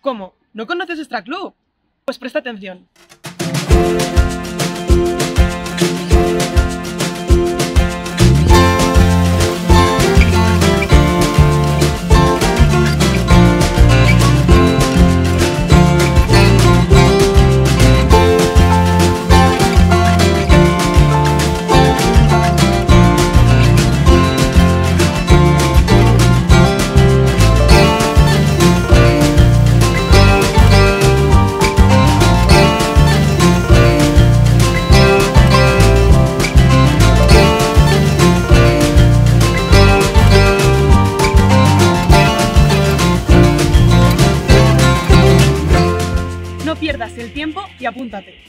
¿Cómo? ¿No conoces Extra Club? Pues presta atención. No pierdas el tiempo y apúntate.